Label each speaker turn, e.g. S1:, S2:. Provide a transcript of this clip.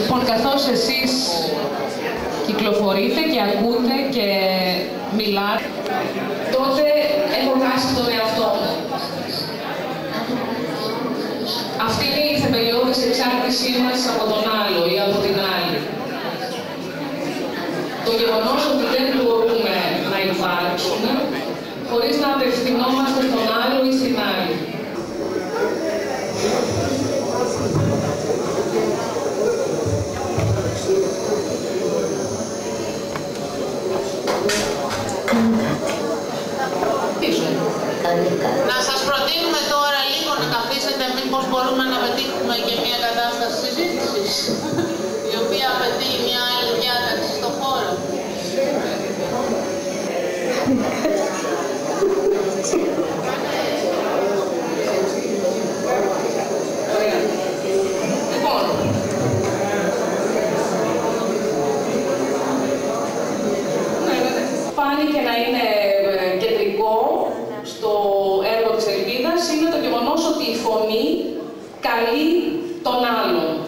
S1: Λοιπόν, καθώς εσείς κυκλοφορείτε και ακούτε και μιλάτε, τότε έχω χάσει τον εαυτό μου. Αυτή είναι η θεμελιώδης εξάρτησή μας από τον άλλο ή από την άλλη. Το γεγονός ότι δεν μπορούμε να υπάρξουμε χωρίς να απευθυνόμαστε στον άλλο ή στην άλλη.
S2: Να σας προτείνουμε τώρα λίγο να καθίσετε μήπως μπορούμε να πετύχουμε και μια κατάσταση συζήτησης
S1: ναι. φάνηκε να είναι ε, κεντρικό στο έργο της Ελπίδας είναι το γεγονός ότι η φωνή καλεί τον άλλον.